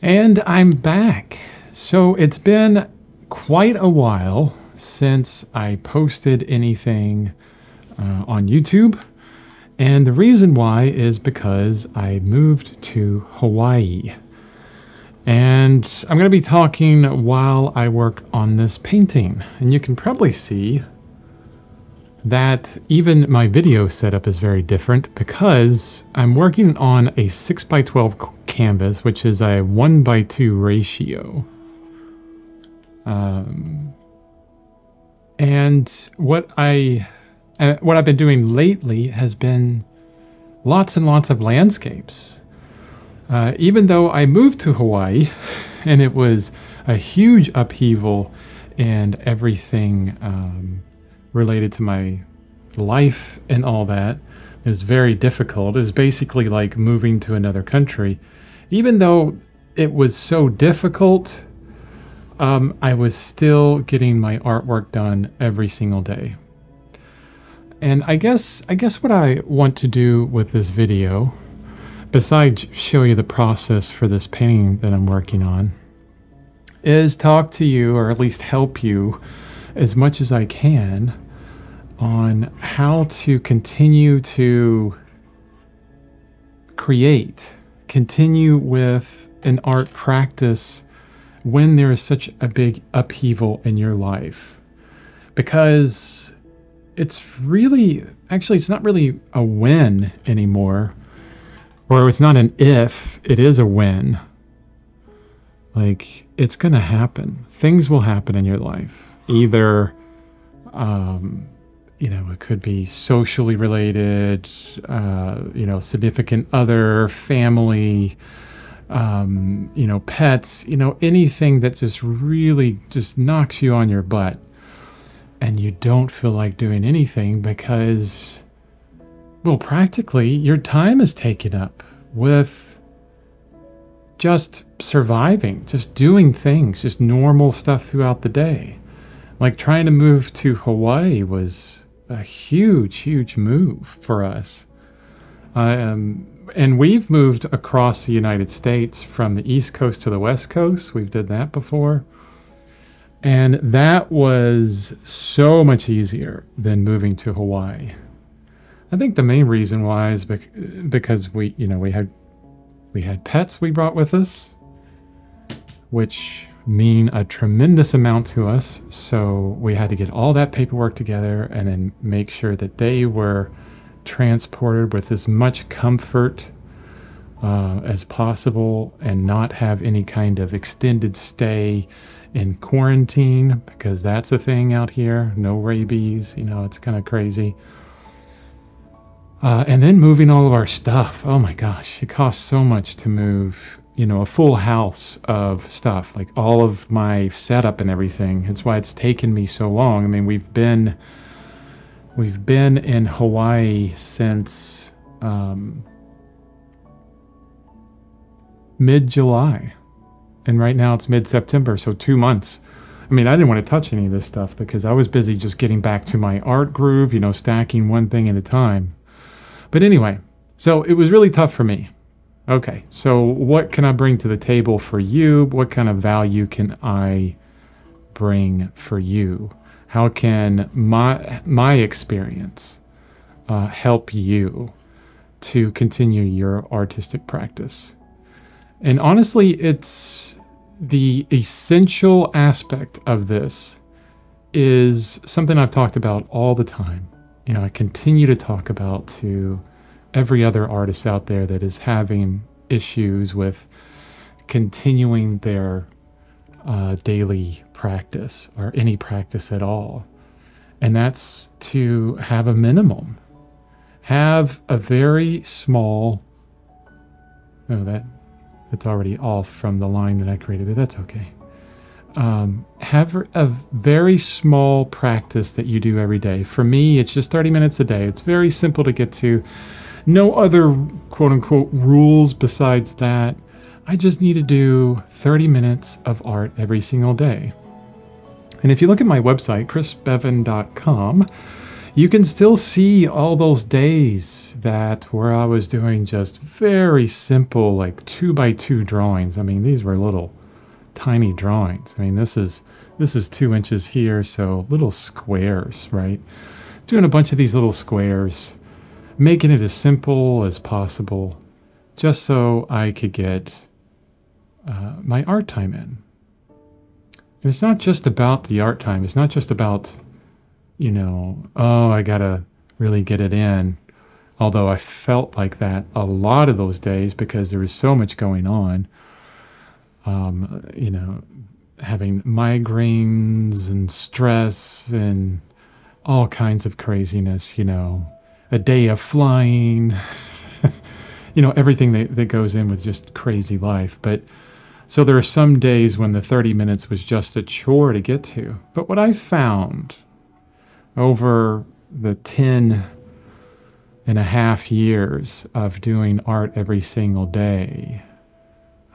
And I'm back. So it's been quite a while since I posted anything uh, on YouTube. And the reason why is because I moved to Hawaii. And I'm going to be talking while I work on this painting. And you can probably see that even my video setup is very different because I'm working on a 6x12 canvas, which is a 1 by 2 ratio. Um, and what I uh, what I've been doing lately has been lots and lots of landscapes. Uh, even though I moved to Hawaii and it was a huge upheaval and everything um, related to my life and all that. It was very difficult. It was basically like moving to another country. Even though it was so difficult, um, I was still getting my artwork done every single day. And I guess I guess what I want to do with this video, besides show you the process for this painting that I'm working on, is talk to you or at least help you as much as I can on how to continue to create, continue with an art practice when there is such a big upheaval in your life. Because it's really, actually, it's not really a when anymore, or it's not an if, it is a when. Like, it's going to happen. Things will happen in your life. Either, um, you know, it could be socially related, uh, you know, significant other, family, um, you know, pets, you know, anything that just really just knocks you on your butt and you don't feel like doing anything because, well, practically your time is taken up with just surviving, just doing things, just normal stuff throughout the day. Like trying to move to Hawaii was a huge, huge move for us. Um, and we've moved across the United States from the East Coast to the West Coast. We've did that before. And that was so much easier than moving to Hawaii. I think the main reason why is because we, you know, we had we had pets we brought with us, which mean a tremendous amount to us. So we had to get all that paperwork together and then make sure that they were transported with as much comfort uh, as possible and not have any kind of extended stay in quarantine because that's a thing out here. No rabies, you know, it's kind of crazy. Uh, and then moving all of our stuff. Oh my gosh, it costs so much to move you know, a full house of stuff, like all of my setup and everything. That's why it's taken me so long. I mean, we've been we've been in Hawaii since um, mid July, and right now it's mid September, so two months. I mean, I didn't want to touch any of this stuff because I was busy just getting back to my art groove, you know, stacking one thing at a time. But anyway, so it was really tough for me Okay, so what can I bring to the table for you? What kind of value can I bring for you? How can my my experience uh, help you to continue your artistic practice? And honestly, it's the essential aspect of this is something I've talked about all the time. You know, I continue to talk about to every other artist out there that is having issues with continuing their uh, daily practice or any practice at all. And that's to have a minimum. Have a very small, oh, that, that's already off from the line that I created, but that's okay. Um, have a very small practice that you do every day. For me, it's just 30 minutes a day. It's very simple to get to no other quote unquote rules besides that. I just need to do 30 minutes of art every single day. And if you look at my website, chrisbeaven.com, you can still see all those days that where I was doing just very simple, like two by two drawings. I mean, these were little tiny drawings. I mean, this is this is two inches here, so little squares, right? Doing a bunch of these little squares, making it as simple as possible, just so I could get uh, my art time in. And it's not just about the art time. It's not just about you know, oh, I gotta really get it in. Although I felt like that a lot of those days because there was so much going on. Um, you know, having migraines and stress and all kinds of craziness, you know, a day of flying, you know, everything that, that goes in with just crazy life. But so there are some days when the 30 minutes was just a chore to get to. But what I found over the 10 and a half years of doing art every single day,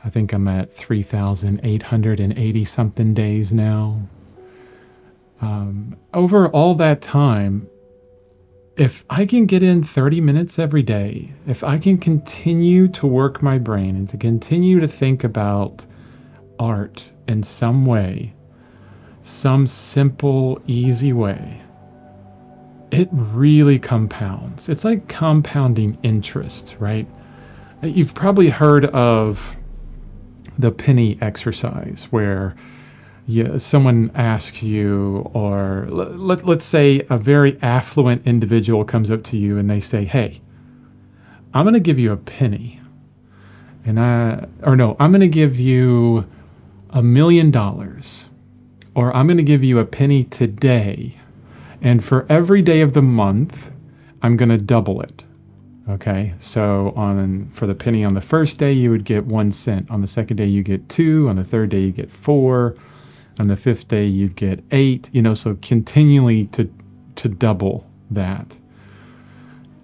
I think I'm at 3,880 something days now. Um, over all that time, if I can get in 30 minutes every day, if I can continue to work my brain and to continue to think about art in some way, some simple, easy way, it really compounds. It's like compounding interest, right? You've probably heard of the penny exercise where you, someone asks you, or let, let's say a very affluent individual comes up to you and they say, Hey, I'm going to give you a penny. And I, or no, I'm going to give you a million dollars, or I'm going to give you a penny today and for every day of the month, I'm going to double it. Okay, so on for the penny on the first day, you would get one cent. On the second day, you get two. On the third day, you get four. On the fifth day, you'd get eight. You know, so continually to to double that.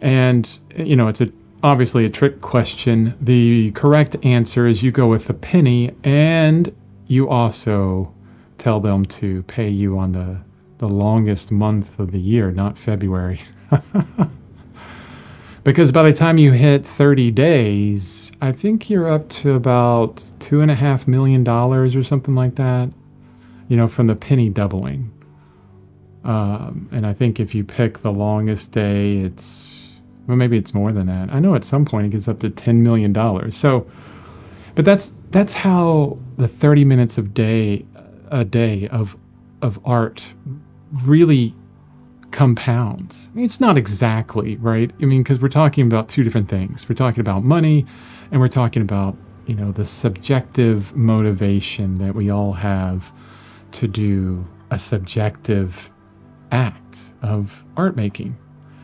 And you know, it's a obviously a trick question. The correct answer is you go with the penny, and you also tell them to pay you on the the longest month of the year, not February. because by the time you hit 30 days, I think you're up to about two and a half million dollars or something like that, you know, from the penny doubling. Um, and I think if you pick the longest day, it's, well, maybe it's more than that. I know at some point it gets up to $10 million. So, but that's, that's how the 30 minutes of day, a day of, of art really compounds. I mean, it's not exactly, right? I mean, because we're talking about two different things. We're talking about money and we're talking about, you know, the subjective motivation that we all have to do a subjective act of art making.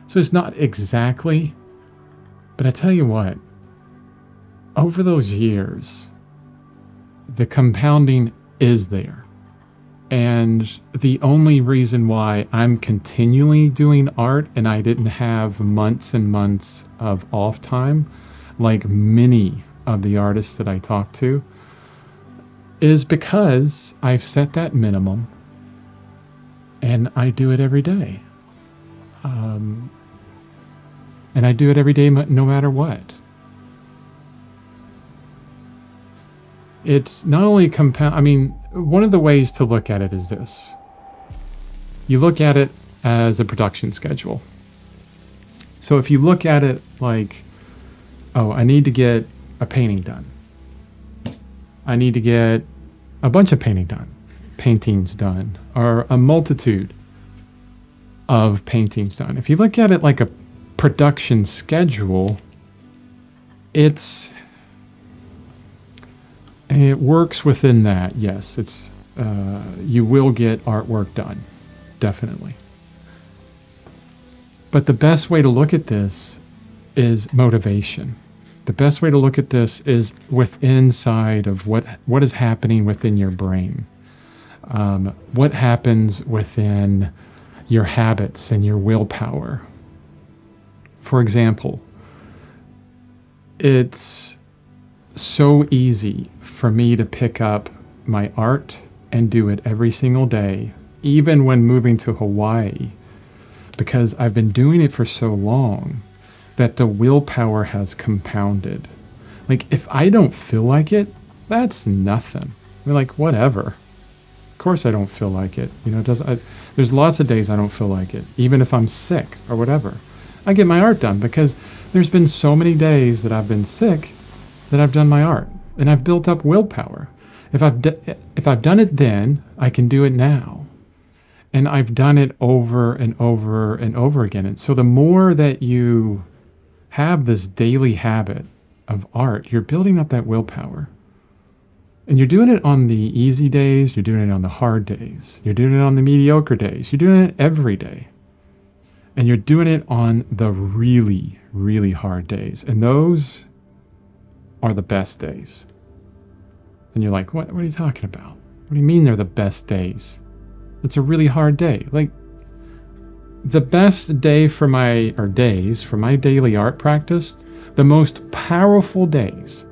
So it's not exactly, but I tell you what, over those years, the compounding is there. And the only reason why I'm continually doing art and I didn't have months and months of off time, like many of the artists that I talk to, is because I've set that minimum and I do it every day. Um, and I do it every day no matter what. It's not only compound, I mean, one of the ways to look at it is this you look at it as a production schedule. So if you look at it like, oh, I need to get a painting done, I need to get a bunch of painting done, paintings done, or a multitude of paintings done. If you look at it like a production schedule, it's it works within that. Yes, it's uh, you will get artwork done, definitely. But the best way to look at this is motivation. The best way to look at this is with inside of what what is happening within your brain. Um, what happens within your habits and your willpower. For example, it's so easy for me to pick up my art and do it every single day, even when moving to Hawaii, because I've been doing it for so long that the willpower has compounded. Like, if I don't feel like it, that's nothing. I mean, like, whatever. Of course, I don't feel like it. You know, it does. I, there's lots of days I don't feel like it, even if I'm sick or whatever. I get my art done because there's been so many days that I've been sick that I've done my art and I've built up willpower. If I've if I've done it then, I can do it now. And I've done it over and over and over again. And so the more that you have this daily habit of art, you're building up that willpower. And you're doing it on the easy days, you're doing it on the hard days, you're doing it on the mediocre days, you're doing it every day. And you're doing it on the really, really hard days. And those are the best days. And you're like, what, what are you talking about? What do you mean they're the best days? It's a really hard day. Like, the best day for my, or days for my daily art practice, the most powerful days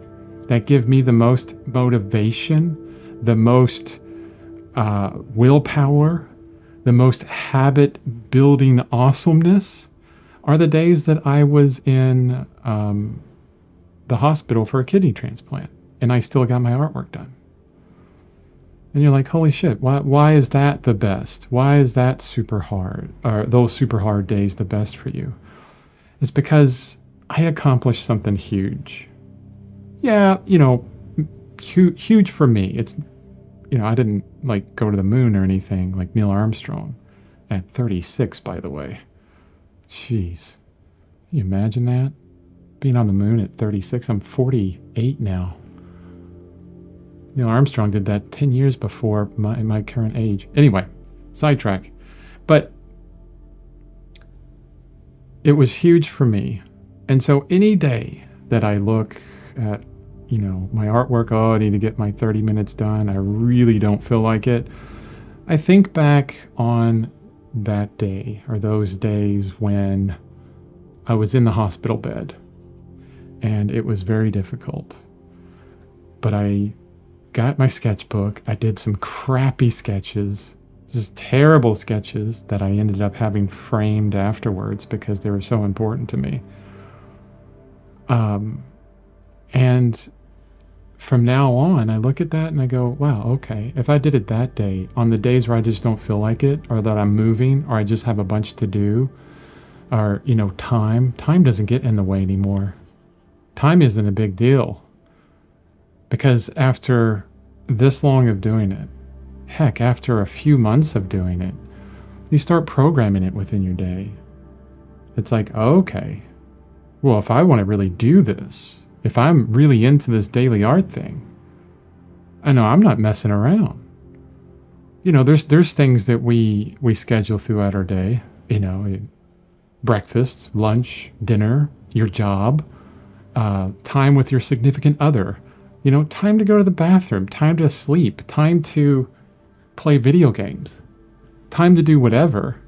that give me the most motivation, the most uh, willpower, the most habit building awesomeness are the days that I was in um, the hospital for a kidney transplant and I still got my artwork done. And you're like, holy shit, why, why is that the best? Why is that super hard, or those super hard days the best for you? It's because I accomplished something huge. Yeah, you know, hu- huge for me. It's, you know, I didn't like go to the moon or anything like Neil Armstrong at 36, by the way. Jeez. Can you imagine that? Being on the moon at 36. I'm 48 now. Neil Armstrong did that 10 years before my, my current age. Anyway, sidetrack. But it was huge for me. And so any day that I look at, you know, my artwork, oh, I need to get my 30 minutes done, I really don't feel like it. I think back on that day or those days when I was in the hospital bed and it was very difficult. But I got my sketchbook. I did some crappy sketches, just terrible sketches that I ended up having framed afterwards because they were so important to me. Um, and from now on, I look at that and I go, wow, okay, if I did it that day, on the days where I just don't feel like it, or that I'm moving, or I just have a bunch to do, or, you know, time, time doesn't get in the way anymore. Time isn't a big deal. Because after this long of doing it, heck, after a few months of doing it, you start programming it within your day. It's like, okay, well, if I want to really do this, if I'm really into this daily art thing, I know I'm not messing around. You know, there's there's things that we we schedule throughout our day. You know, breakfast, lunch, dinner, your job, uh, time with your significant other, you know, time to go to the bathroom, time to sleep, time to play video games, time to do whatever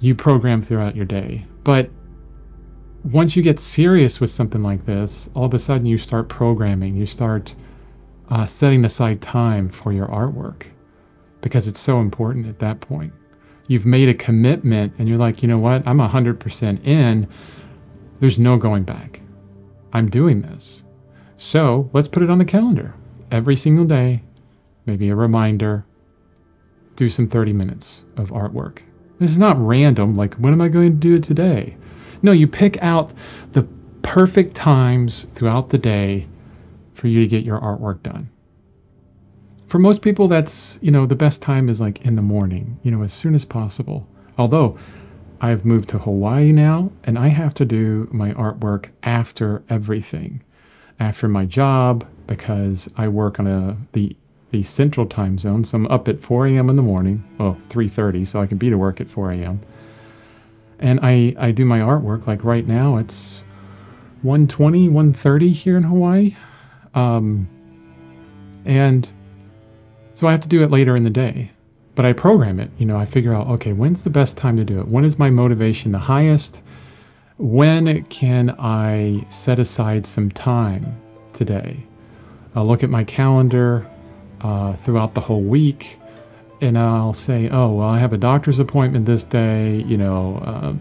you program throughout your day. But once you get serious with something like this, all of a sudden you start programming, you start uh, setting aside time for your artwork because it's so important at that point. You've made a commitment and you're like, you know what, I'm 100% in. There's no going back. I'm doing this. So let's put it on the calendar every single day, maybe a reminder, do some 30 minutes of artwork. This is not random, like, when am I going to do it today? No, you pick out the perfect times throughout the day for you to get your artwork done. For most people, that's, you know, the best time is like in the morning, you know, as soon as possible. Although I've moved to Hawaii now and I have to do my artwork after everything after my job because I work on a the the central time zone. So I'm up at 4 a.m. in the morning, well, 3.30, so I can be to work at 4 a.m. And I, I do my artwork, like right now, it's 1.20, 1.30 here in Hawaii. Um, and so I have to do it later in the day. But I program it, you know, I figure out, okay, when's the best time to do it? When is my motivation the highest? When can I set aside some time today? I'll look at my calendar uh, throughout the whole week and I'll say, oh, well, I have a doctor's appointment this day. You know, uh,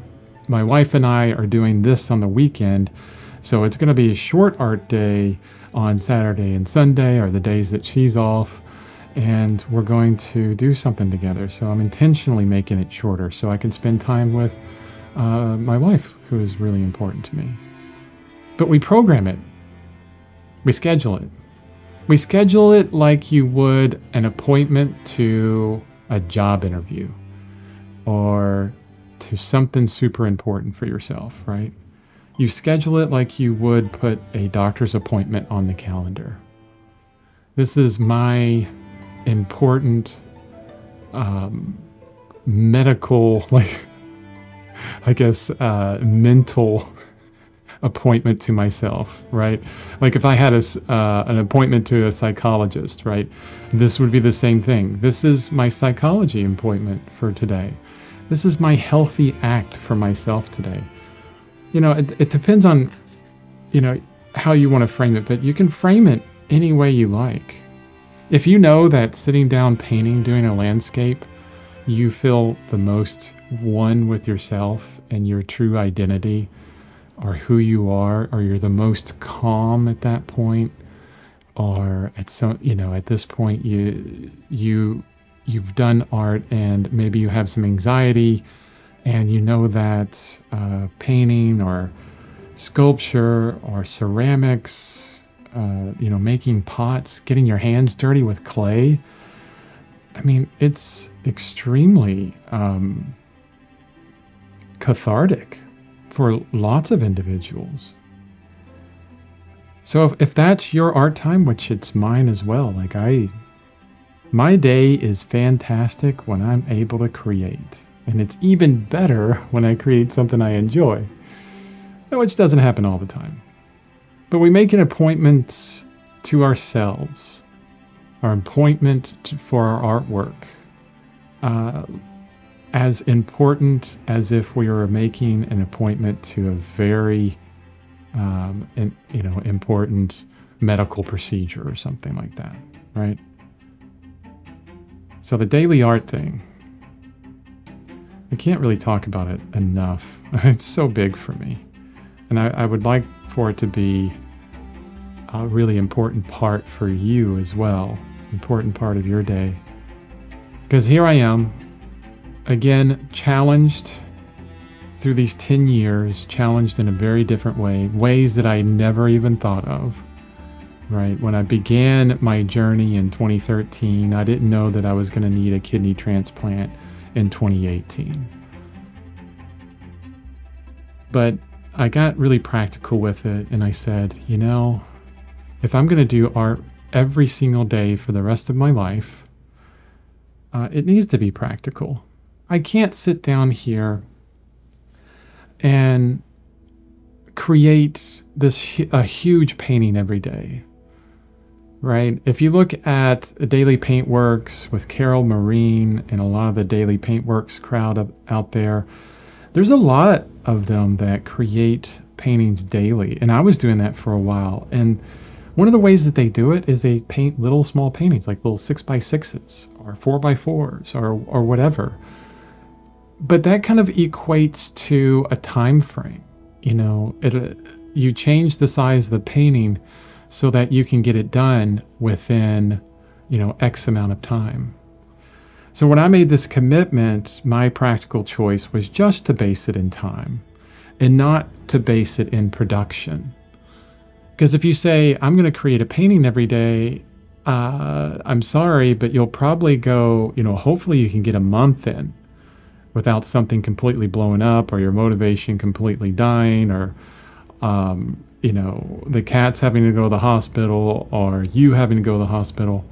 my wife and I are doing this on the weekend. So it's going to be a short art day on Saturday and Sunday are the days that she's off. And we're going to do something together. So I'm intentionally making it shorter so I can spend time with uh, my wife, who is really important to me. But we program it, we schedule it. We schedule it like you would an appointment to a job interview or to something super important for yourself, right? You schedule it like you would put a doctor's appointment on the calendar. This is my important um, medical, like, I guess, uh, mental appointment to myself, right? Like if I had a, uh, an appointment to a psychologist, right? This would be the same thing. This is my psychology appointment for today. This is my healthy act for myself today. You know, it, it depends on, you know, how you want to frame it, but you can frame it any way you like. If you know that sitting down painting, doing a landscape, you feel the most one with yourself and your true identity, or who you are, or you're the most calm at that point, or at some, you know, at this point you you you've done art and maybe you have some anxiety, and you know that uh, painting or sculpture or ceramics, uh, you know, making pots, getting your hands dirty with clay. I mean, it's extremely um, cathartic for lots of individuals. So if, if that's your art time, which it's mine as well, like I, my day is fantastic when I'm able to create. And it's even better when I create something I enjoy, which doesn't happen all the time. But we make an appointment to ourselves, our appointment to, for our artwork. Uh, as important as if we were making an appointment to a very, um, in, you know, important medical procedure or something like that, right? So the daily art thing, I can't really talk about it enough. It's so big for me. And I, I would like for it to be a really important part for you as well, important part of your day. Because here I am, again, challenged through these 10 years, challenged in a very different way, ways that I never even thought of. Right? When I began my journey in 2013, I didn't know that I was going to need a kidney transplant in 2018. But I got really practical with it and I said, you know, if I'm going to do art every single day for the rest of my life, uh, it needs to be practical. I can't sit down here and create this a huge painting every day. Right? If you look at Daily Paintworks with Carol Marine and a lot of the Daily Paintworks crowd out there, there's a lot of them that create paintings daily. And I was doing that for a while. And one of the ways that they do it is they paint little small paintings, like little six by sixes or four by fours or, or whatever but that kind of equates to a time frame. You know, it, uh, you change the size of the painting so that you can get it done within, you know, X amount of time. So when I made this commitment, my practical choice was just to base it in time and not to base it in production. Because if you say, I'm going to create a painting every day, uh, I'm sorry, but you'll probably go, you know, hopefully you can get a month in without something completely blowing up or your motivation completely dying or um, you know the cat's having to go to the hospital or you having to go to the hospital.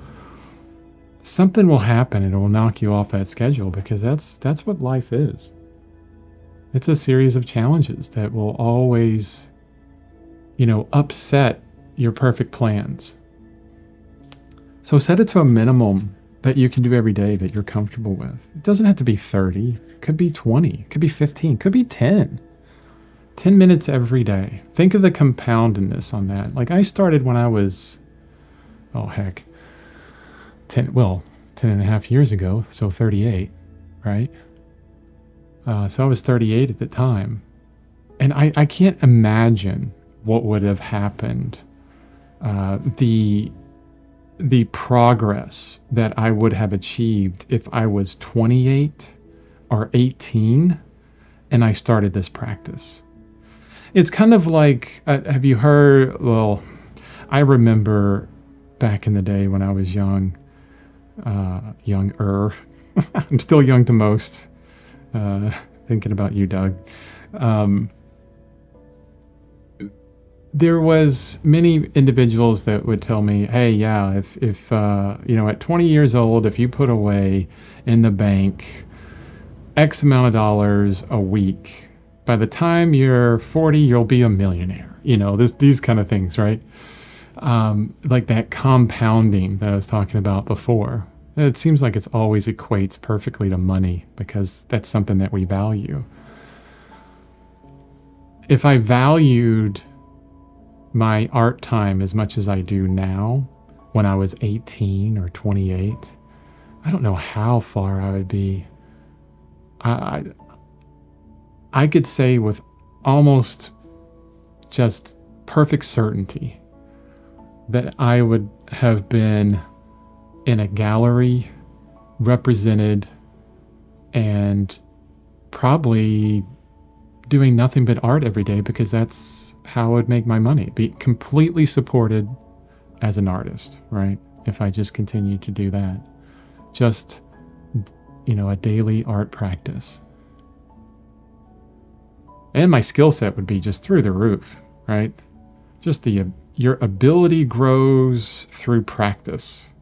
Something will happen and it will knock you off that schedule because that's that's what life is. It's a series of challenges that will always you know upset your perfect plans so set it to a minimum that you can do every day that you're comfortable with. It doesn't have to be 30, it could be 20, it could be 15, it could be 10. 10 minutes every day. Think of the compoundedness on that. Like I started when I was, oh heck, 10, well, 10 and a half years ago, so 38, right? Uh, so I was 38 at the time. And I, I can't imagine what would have happened. Uh, the the progress that I would have achieved if I was 28 or 18 and I started this practice. It's kind of like, uh, have you heard? Well, I remember back in the day when I was young, uh, younger. I'm still young to most. Uh, thinking about you, Doug. Um, there was many individuals that would tell me, "Hey, yeah, if if uh, you know, at 20 years old, if you put away in the bank X amount of dollars a week, by the time you're 40, you'll be a millionaire." You know, this these kind of things, right? Um, like that compounding that I was talking about before. It seems like it's always equates perfectly to money because that's something that we value. If I valued my art time as much as I do now when I was 18 or 28, I don't know how far I would be. I, I, I could say with almost just perfect certainty that I would have been in a gallery represented and probably doing nothing but art every day because that's how I would make my money. Be completely supported as an artist, right? If I just continued to do that. Just, you know, a daily art practice. And my skill set would be just through the roof, right? Just the your ability grows through practice.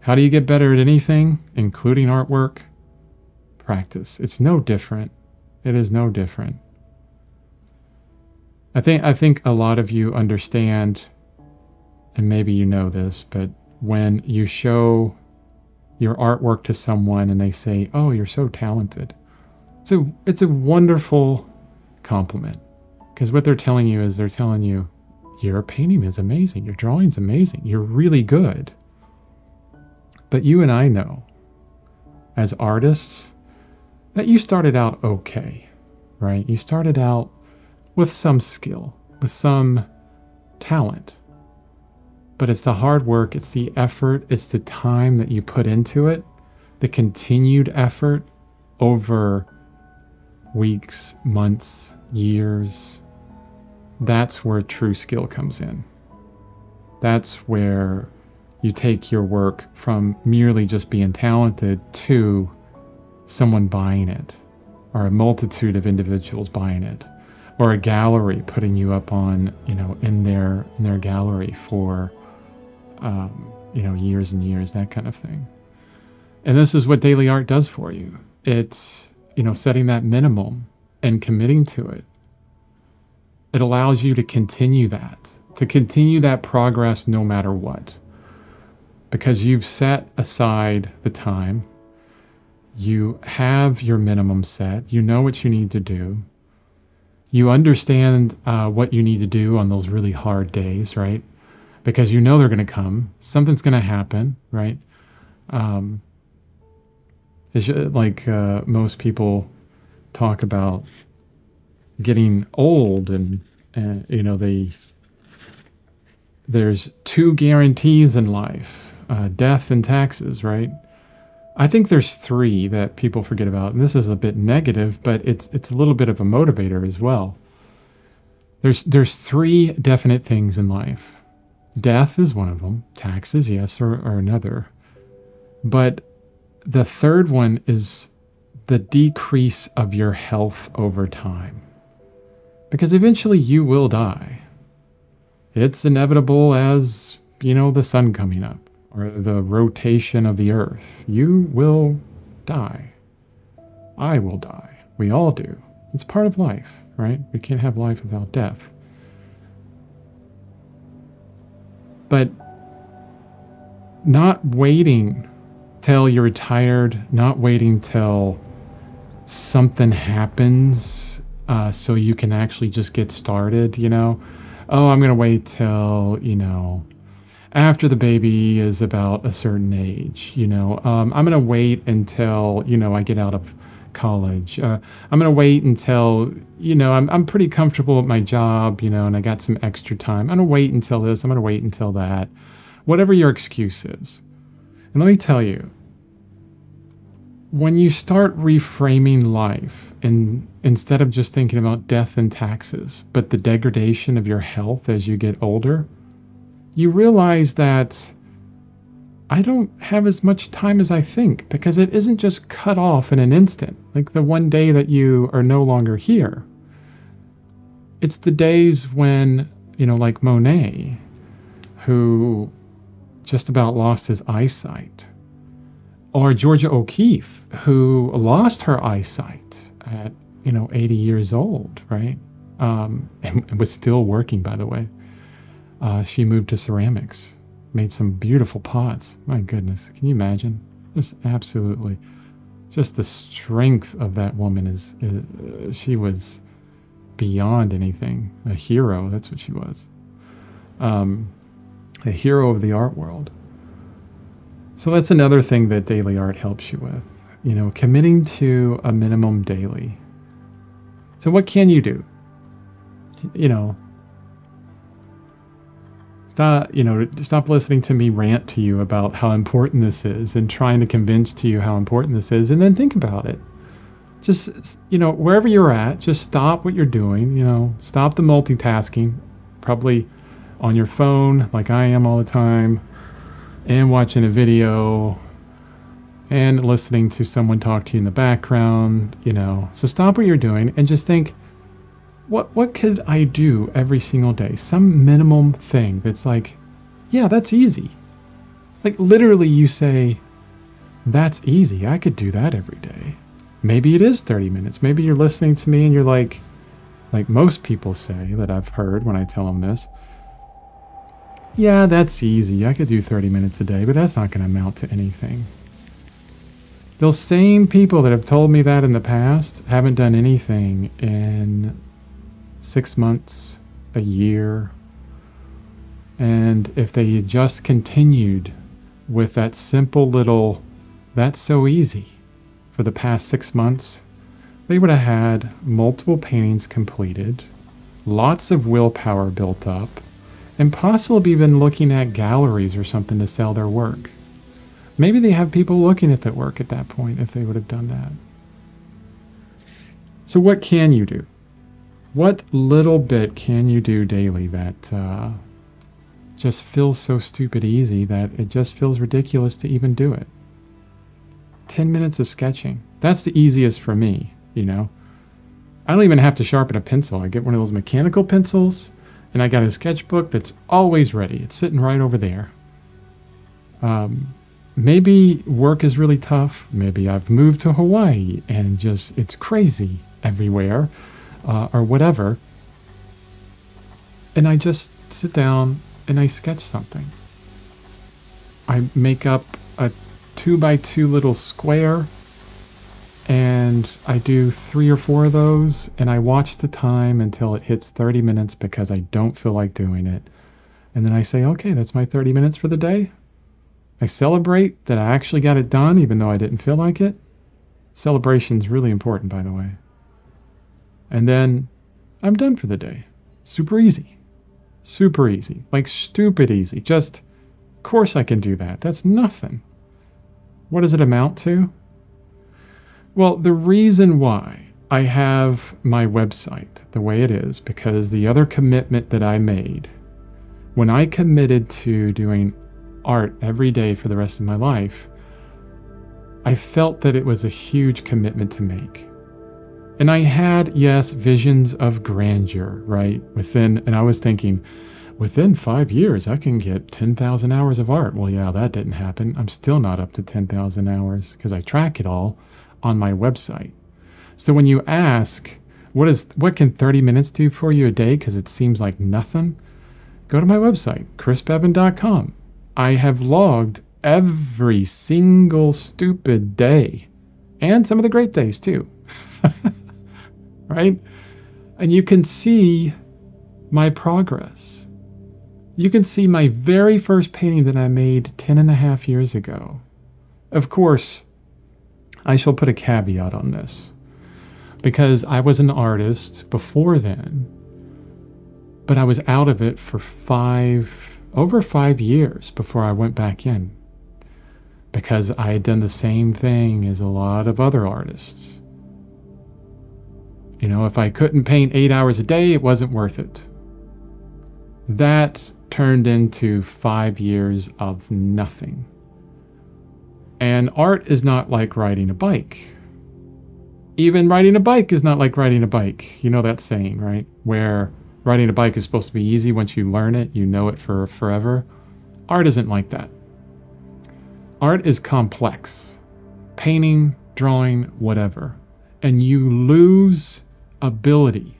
How do you get better at anything, including artwork? Practice. It's no different. It is no different. I think I think a lot of you understand, and maybe you know this, but when you show your artwork to someone and they say, "Oh, you're so talented," so it's a wonderful compliment because what they're telling you is they're telling you, "Your painting is amazing. Your drawing's amazing. You're really good." But you and I know, as artists, that you started out okay, right? You started out with some skill, with some talent. But it's the hard work, it's the effort, it's the time that you put into it, the continued effort over weeks, months, years. That's where true skill comes in. That's where you take your work from merely just being talented to someone buying it or a multitude of individuals buying it or a gallery putting you up on you know in their in their gallery for um, you know years and years that kind of thing. And this is what daily art does for you. It's you know setting that minimum and committing to it. It allows you to continue that to continue that progress no matter what. Because you've set aside the time. You have your minimum set. You know what you need to do you understand uh, what you need to do on those really hard days, right? Because you know they're going to come. Something's going to happen, right? Um, it's like uh, most people talk about getting old, and uh, you know they there's two guarantees in life: uh, death and taxes, right? I think there's three that people forget about, and this is a bit negative, but it's it's a little bit of a motivator as well. There's there's three definite things in life. Death is one of them. Taxes, yes, or, or another. But the third one is the decrease of your health over time. Because eventually you will die. It's inevitable as, you know, the sun coming up or the rotation of the earth. You will die. I will die. We all do. It's part of life, right? We can't have life without death. But not waiting till you're retired, not waiting till something happens uh, so you can actually just get started, you know? Oh, I'm going to wait till, you know, after the baby is about a certain age. You know, um, I'm going to wait until, you know, I get out of college. Uh, I'm going to wait until, you know, I'm, I'm pretty comfortable at my job, you know, and I got some extra time. I'm going to wait until this. I'm going to wait until that. Whatever your excuse is. And let me tell you, when you start reframing life and instead of just thinking about death and taxes, but the degradation of your health as you get older, you realize that I don't have as much time as I think because it isn't just cut off in an instant, like the one day that you are no longer here. It's the days when, you know, like Monet, who just about lost his eyesight or Georgia O'Keeffe, who lost her eyesight at, you know, 80 years old, right? Um, and, and was still working, by the way. Uh, she moved to ceramics, made some beautiful pots. My goodness, can you imagine? Just absolutely, just the strength of that woman is, uh, she was beyond anything. A hero, that's what she was. Um, a hero of the art world. So that's another thing that daily art helps you with. You know, committing to a minimum daily. So what can you do? You know, stop, you know, stop listening to me rant to you about how important this is and trying to convince to you how important this is and then think about it. Just, you know, wherever you're at, just stop what you're doing, you know, stop the multitasking, probably on your phone like I am all the time and watching a video and listening to someone talk to you in the background, you know. So stop what you're doing and just think, what what could I do every single day? Some minimum thing that's like, yeah, that's easy. Like literally you say, that's easy. I could do that every day. Maybe it is 30 minutes. Maybe you're listening to me and you're like, like most people say that I've heard when I tell them this, yeah, that's easy. I could do 30 minutes a day, but that's not going to amount to anything. Those same people that have told me that in the past haven't done anything in six months, a year. And if they had just continued with that simple little, that's so easy, for the past six months, they would have had multiple paintings completed, lots of willpower built up, and possibly even looking at galleries or something to sell their work. Maybe they have people looking at their work at that point if they would have done that. So, what can you do? What little bit can you do daily that uh, just feels so stupid easy that it just feels ridiculous to even do it? 10 minutes of sketching. That's the easiest for me, you know? I don't even have to sharpen a pencil. I get one of those mechanical pencils and I got a sketchbook that's always ready. It's sitting right over there. Um, maybe work is really tough. Maybe I've moved to Hawaii and just it's crazy everywhere uh, or whatever. And I just sit down and I sketch something. I make up a two by two little square and I do three or four of those and I watch the time until it hits 30 minutes because I don't feel like doing it. And then I say, okay, that's my 30 minutes for the day. I celebrate that I actually got it done even though I didn't feel like it. Celebration is really important, by the way. And then I'm done for the day. Super easy. Super easy. Like stupid easy. Just, of course I can do that. That's nothing. What does it amount to? Well, the reason why I have my website the way it is, because the other commitment that I made, when I committed to doing art every day for the rest of my life, I felt that it was a huge commitment to make. And I had, yes, visions of grandeur, right? Within, and I was thinking, within five years, I can get 10,000 hours of art. Well, yeah, that didn't happen. I'm still not up to 10,000 hours because I track it all on my website. So when you ask, what is what can 30 minutes do for you a day because it seems like nothing? Go to my website, chrisbeaven.com. I have logged every single stupid day and some of the great days too. right? And you can see my progress. you can see my very first painting that I made 10 and a half years ago. Of course, I shall put a caveat on this because I was an artist before then, but I was out of it for five, over five years before I went back in because I had done the same thing as a lot of other artists. You know, if I couldn't paint eight hours a day, it wasn't worth it. That turned into five years of nothing. And art is not like riding a bike. Even riding a bike is not like riding a bike. You know that saying, right? Where riding a bike is supposed to be easy once you learn it, you know it for forever. Art isn't like that. Art is complex. Painting, drawing, whatever. And you lose ability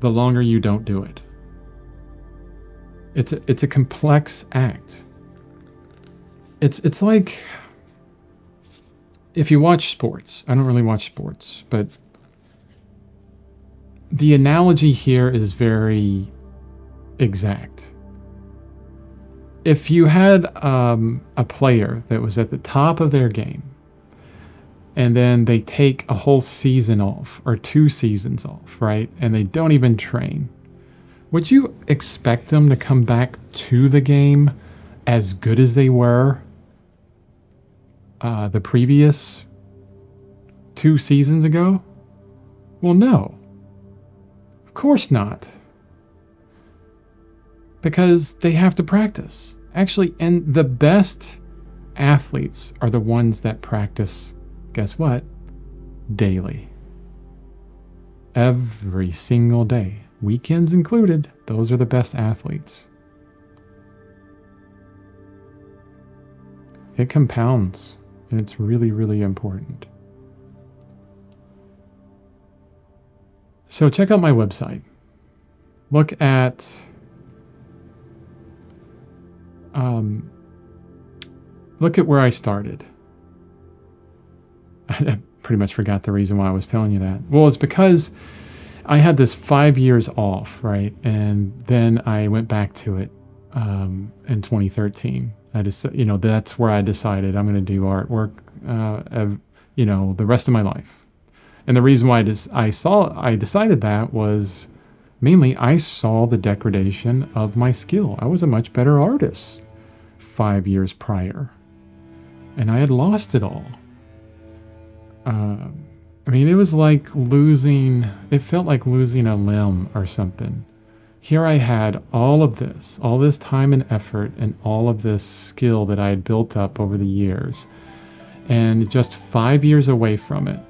the longer you don't do it. It's a, it's a complex act. It's it's like if you watch sports. I don't really watch sports, but the analogy here is very exact. If you had um, a player that was at the top of their game, and then they take a whole season off or two seasons off, right? And they don't even train would you expect them to come back to the game as good as they were uh, the previous two seasons ago? Well, no. Of course not. Because they have to practice. Actually, and the best athletes are the ones that practice, guess what? Daily. Every single day weekends included, those are the best athletes. It compounds, and it's really, really important. So check out my website. Look at um, look at where I started. I pretty much forgot the reason why I was telling you that. Well, it's because I had this five years off, right? And then I went back to it um, in 2013. I just, you know, that's where I decided I'm going to do artwork, uh, you know, the rest of my life. And the reason why I, des- I saw, I decided that was mainly I saw the degradation of my skill. I was a much better artist five years prior, and I had lost it all. Um, I mean, it was like losing, it felt like losing a limb or something. Here I had all of this, all this time and effort, and all of this skill that I had built up over the years, and just five years away from it.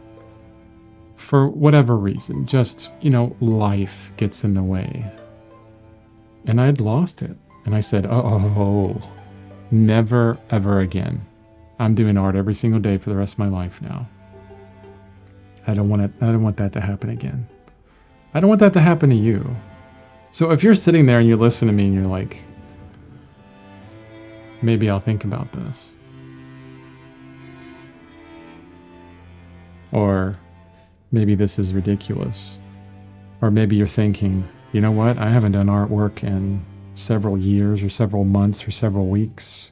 For whatever reason, just, you know, life gets in the way. And I had lost it. And I said, oh, never, ever again. I'm doing art every single day for the rest of my life now. I don't want it. I don't want that to happen again. I don't want that to happen to you. So if you're sitting there and you listen to me and you're like, maybe I'll think about this. Or maybe this is ridiculous. Or maybe you're thinking, you know what? I haven't done artwork in several years or several months or several weeks.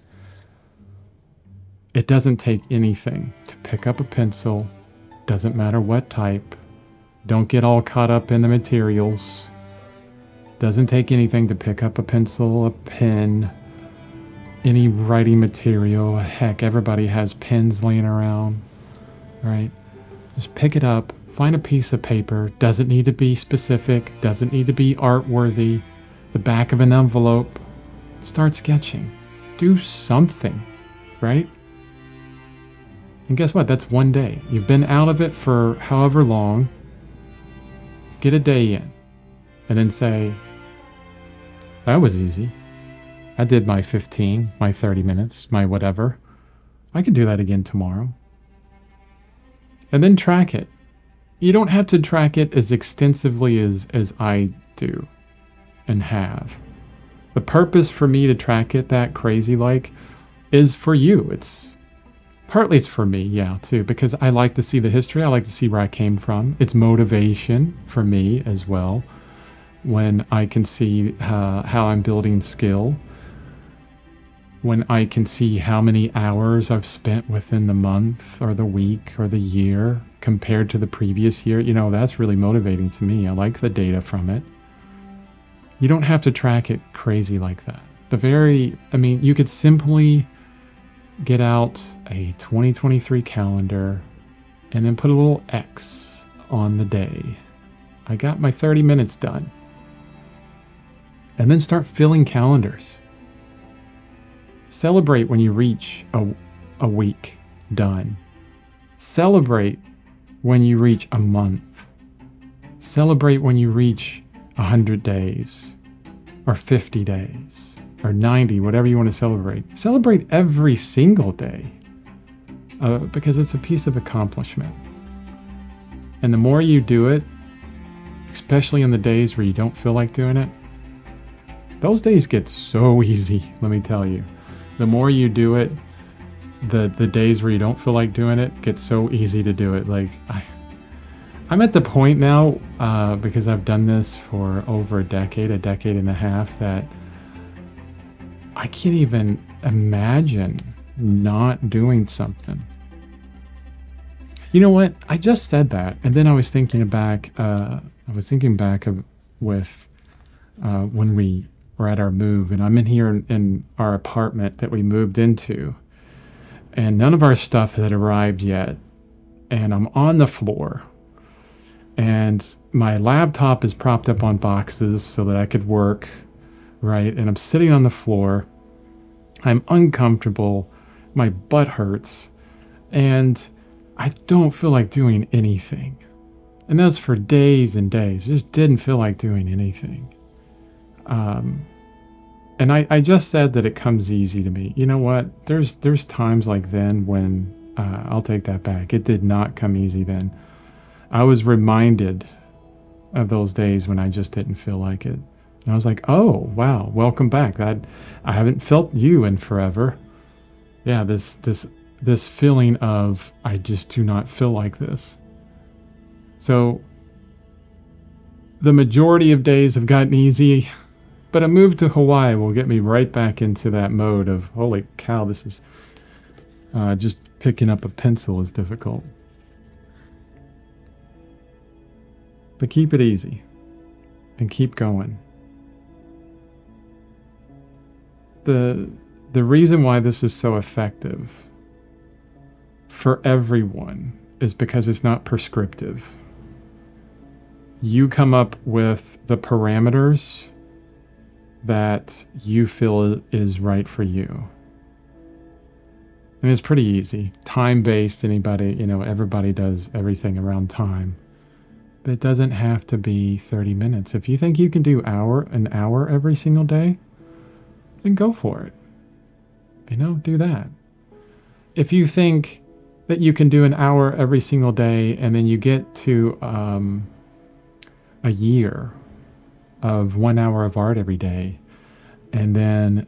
It doesn't take anything to pick up a pencil doesn't matter what type. Don't get all caught up in the materials. Doesn't take anything to pick up a pencil, a pen, any writing material. Heck, everybody has pens laying around, right? Just pick it up, find a piece of paper. Doesn't need to be specific, doesn't need to be art worthy. The back of an envelope. Start sketching. Do something, right? And guess what? That's one day. You've been out of it for however long. Get a day in. And then say, that was easy. I did my 15, my 30 minutes, my whatever. I can do that again tomorrow. And then track it. You don't have to track it as extensively as, as I do and have. The purpose for me to track it that crazy like is for you. It's Partly it's for me, yeah, too, because I like to see the history. I like to see where I came from. It's motivation for me as well. when I can see uh, how I'm building skill, when I can see how many hours I've spent within the month or the week or the year compared to the previous year, you know, that's really motivating to me. I like the data from it. You don't have to track it crazy like that. The very, I mean, you could simply get out a 2023 calendar and then put a little X on the day. I got my 30 minutes done. And then start filling calendars. Celebrate when you reach a, a week done. Celebrate when you reach a month. Celebrate when you reach 100 days or 50 days or 90, whatever you want to celebrate. Celebrate every single day uh, because it's a piece of accomplishment. And the more you do it, especially on the days where you don't feel like doing it, those days get so easy, let me tell you. The more you do it, the the days where you don't feel like doing it gets so easy to do it. Like I I'm at the point now, uh, because I've done this for over a decade, a decade and a half, that I can't even imagine not doing something. You know what? I just said that, and then I was thinking back. Uh, I was thinking back of with uh, when we were at our move, and I'm in here in, in our apartment that we moved into, and none of our stuff had arrived yet, and I'm on the floor, and my laptop is propped up on boxes so that I could work, right? And I'm sitting on the floor. I'm uncomfortable. My butt hurts, and I don't feel like doing anything. And that's for days and days. Just didn't feel like doing anything. Um, and I, I just said that it comes easy to me. You know what? There's there's times like then when uh, I'll take that back. It did not come easy then. I was reminded of those days when I just didn't feel like it. And I was like, oh wow, welcome back. I I haven't felt you in forever. Yeah, this this this feeling of I just do not feel like this. So the majority of days have gotten easy, but a move to Hawaii will get me right back into that mode of holy cow, this is uh, just picking up a pencil is difficult. But keep it easy and keep going. The the reason why this is so effective for everyone is because it's not prescriptive. You come up with the parameters that you feel is right for you. And it's pretty easy. Time based, anybody, you know, everybody does everything around time. But it doesn't have to be 30 minutes. If you think you can do hour an hour every single day, then go for it. You know, do that. If you think that you can do an hour every single day and then you get to um, a year of one hour of art every day and then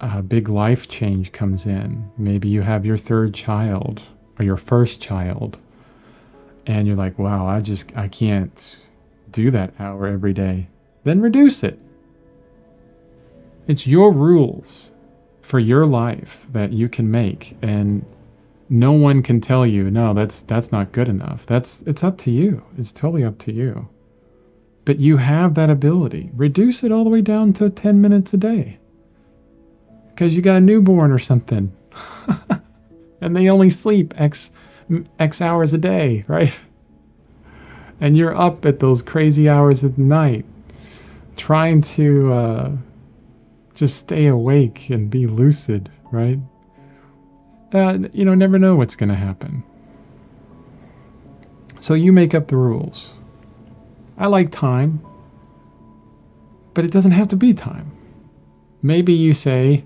a big life change comes in maybe you have your third child or your first child and you're like wow i just i can't do that hour every day then reduce it it's your rules for your life that you can make and no one can tell you no that's that's not good enough. That's it's up to you. It's totally up to you. But you have that ability. Reduce it all the way down to 10 minutes a day. Because you got a newborn or something and they only sleep x x hours a day right? And you're up at those crazy hours the night trying to uh, just stay awake and be lucid right uh, you know, never know what's going to happen. So you make up the rules. I like time, but it doesn't have to be time. Maybe you say,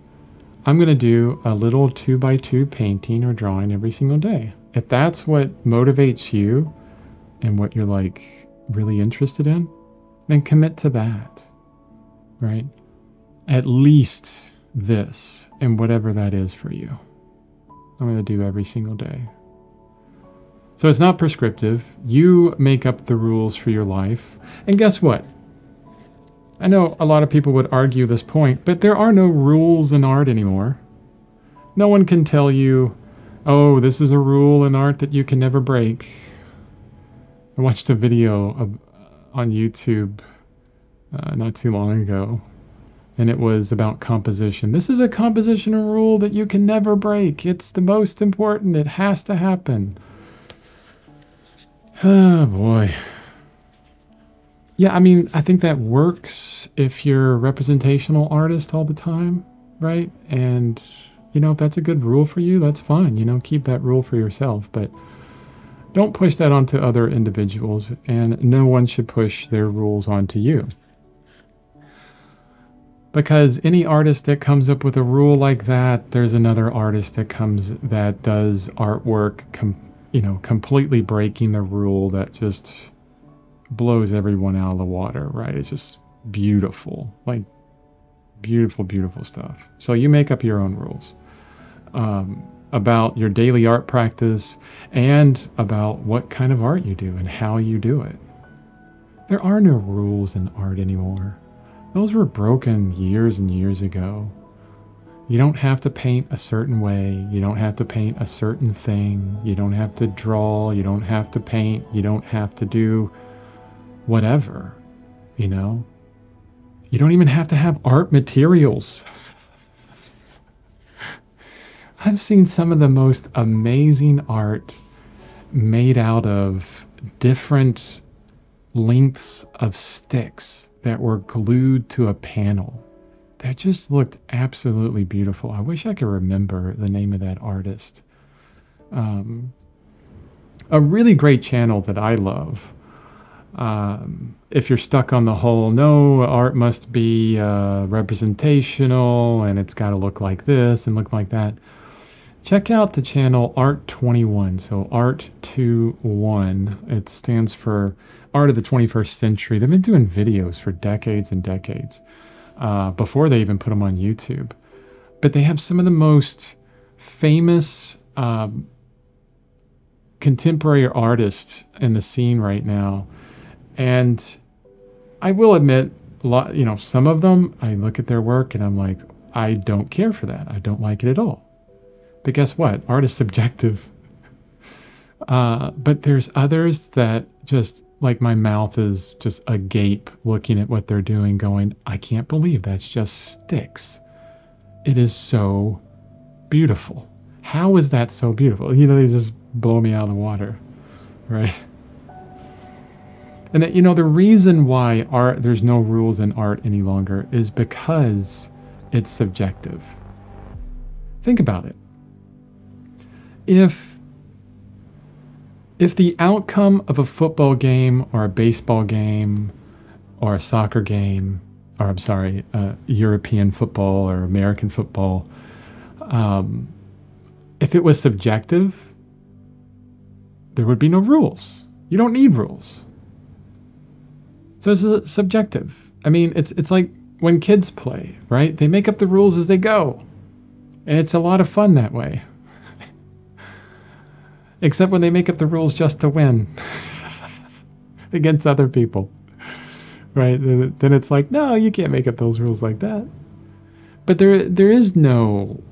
I'm going to do a little two by two painting or drawing every single day. If that's what motivates you and what you're like really interested in, then commit to that, right? At least this and whatever that is for you. I'm going to do every single day. So it's not prescriptive. You make up the rules for your life. And guess what? I know a lot of people would argue this point, but there are no rules in art anymore. No one can tell you, oh, this is a rule in art that you can never break. I watched a video of, on YouTube uh, not too long ago, and it was about composition. This is a compositional rule that you can never break. It's the most important. It has to happen. Oh boy. Yeah, I mean, I think that works if you're a representational artist all the time, right? And, you know, if that's a good rule for you, that's fine. You know, keep that rule for yourself. But don't push that onto other individuals, and no one should push their rules onto you. Because any artist that comes up with a rule like that, there's another artist that comes that does artwork, you know, completely breaking the rule that just blows everyone out of the water, right? It's just beautiful, like beautiful, beautiful stuff. So you make up your own rules um, about your daily art practice and about what kind of art you do and how you do it. There are no rules in art anymore. Those were broken years and years ago. You don't have to paint a certain way. You don't have to paint a certain thing. You don't have to draw. You don't have to paint. You don't have to do whatever, you know? You don't even have to have art materials. I've seen some of the most amazing art made out of different lengths of sticks that were glued to a panel. That just looked absolutely beautiful. I wish I could remember the name of that artist. Um, a really great channel that I love um, if you're stuck on the whole, no, art must be uh, representational and it's got to look like this and look like that, check out the channel Art21. So Art21, it stands for Art of the 21st Century. They've been doing videos for decades and decades uh, before they even put them on YouTube. But they have some of the most famous um, contemporary artists in the scene right now and I will admit, a lot, you know, some of them, I look at their work and I'm like, I don't care for that. I don't like it at all. But guess what? Art is subjective. Uh, but there's others that just like my mouth is just agape looking at what they're doing, going, I can't believe that's just sticks. It is so beautiful. How is that so beautiful? You know, they just blow me out of the water, right? And that, you know, the reason why art, there's no rules in art any longer is because it's subjective. Think about it. If if the outcome of a football game or a baseball game or a soccer game, or I'm sorry, uh, European football or American football, um, if it was subjective, there would be no rules. You don't need rules. So it's subjective. I mean, it's it's like when kids play, right? They make up the rules as they go. And it's a lot of fun that way. Except when they make up the rules just to win against other people. Right? Then it's like, no, you can't make up those rules like that. But there there is no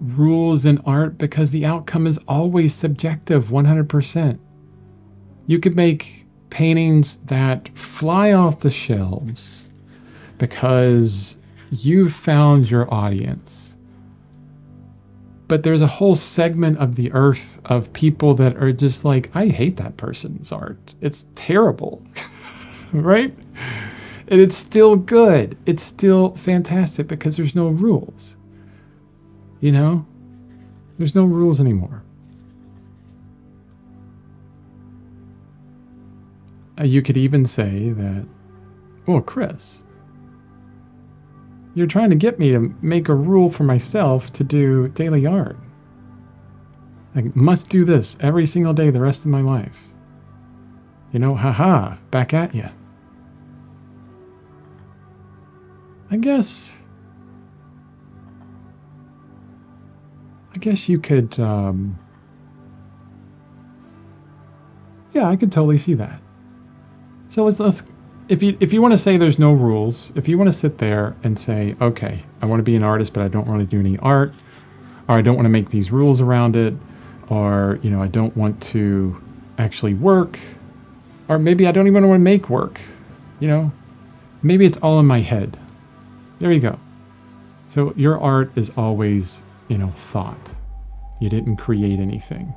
rules in art because the outcome is always subjective 100%. You could make paintings that fly off the shelves because you've found your audience. But there's a whole segment of the earth of people that are just like, I hate that person's art. It's terrible. right? And it's still good. It's still fantastic because there's no rules. You know? There's no rules anymore. Uh, you could even say that, well, Chris, you're trying to get me to make a rule for myself to do daily art. I must do this every single day the rest of my life. You know, haha, back at you. I guess. I guess you could. Um, yeah, I could totally see that. So let's let's if you if you want to say there's no rules, if you want to sit there and say, okay, I want to be an artist, but I don't want to do any art, or I don't want to make these rules around it, or you know, I don't want to actually work, or maybe I don't even want to make work, you know, maybe it's all in my head. There you go. So your art is always, you know, thought. You didn't create anything.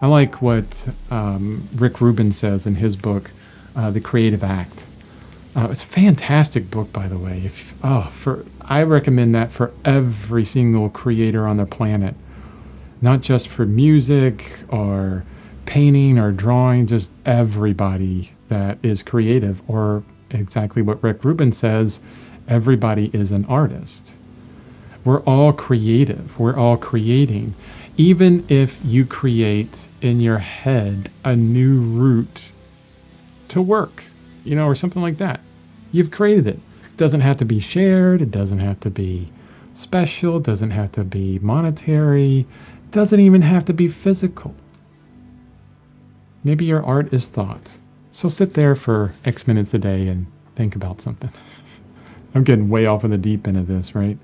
I like what um, Rick Rubin says in his book, uh, The Creative Act. Uh, it's a fantastic book, by the way. If oh, for I recommend that for every single creator on the planet, not just for music or painting or drawing, just everybody that is creative, or exactly what Rick Rubin says, everybody is an artist. We're all creative. We're all creating. Even if you create in your head a new route to work, you know, or something like that, you've created it. It doesn't have to be shared. It doesn't have to be special. It doesn't have to be monetary. It doesn't even have to be physical. Maybe your art is thought. So sit there for X minutes a day and think about something. I'm getting way off in the deep end of this, right?